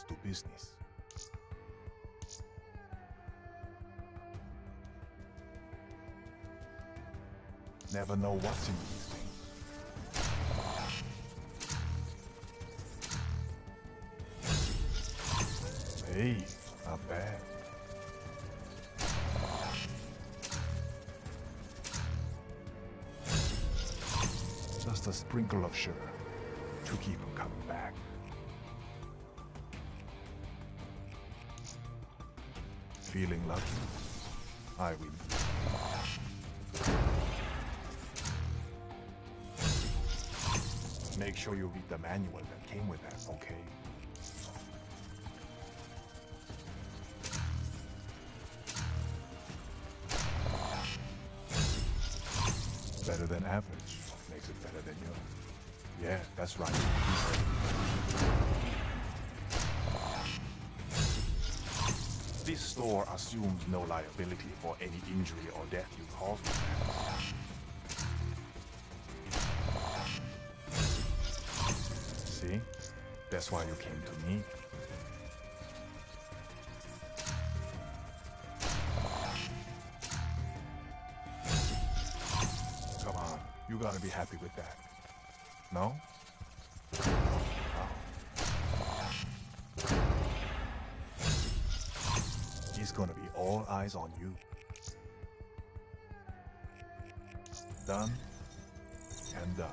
do business. Never know what's in these things. Hey, not bad. Just a sprinkle of sugar to keep them coming back. Feeling lucky? I win. Make sure you read the manual that came with that, okay? Better than average makes it better than you. Yeah, that's right. This store assumes no liability for any injury or death you cause. See? That's why you came to me. Come on, you gotta be happy with that. No? He's gonna be all eyes on you. Done and done.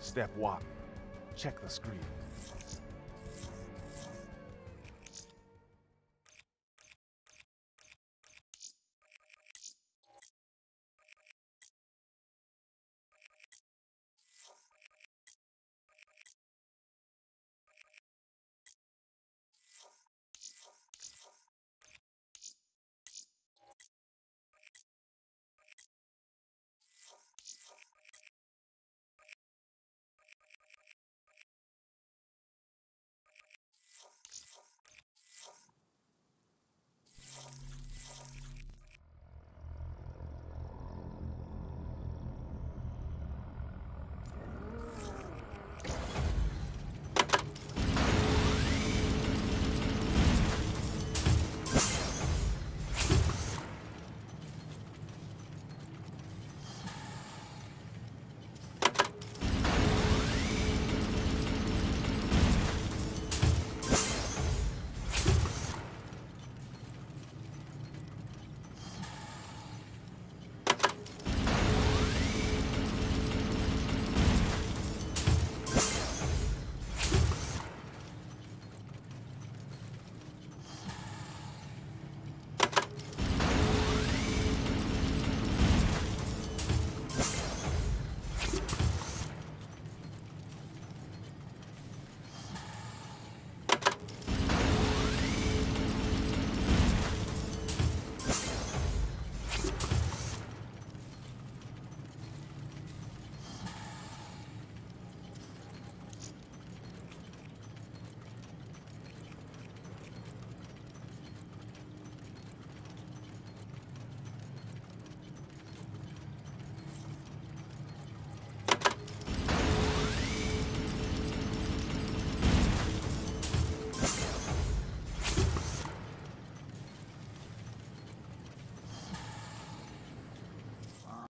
Step one, check the screen.